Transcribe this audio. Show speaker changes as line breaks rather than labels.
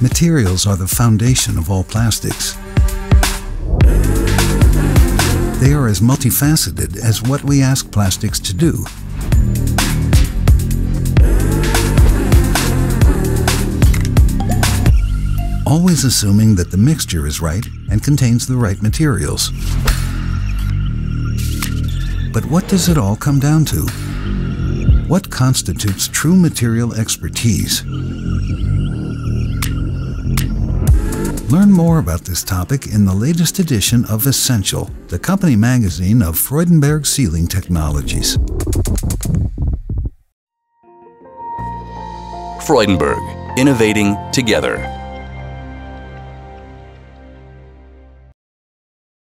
Materials are the foundation of all plastics. They are as multifaceted as what we ask plastics to do. Always assuming that the mixture is right and contains the right materials. But what does it all come down to? What constitutes true material expertise? Learn more about this topic in the latest edition of Essential, the company magazine of Freudenberg Sealing Technologies.
Freudenberg, innovating together.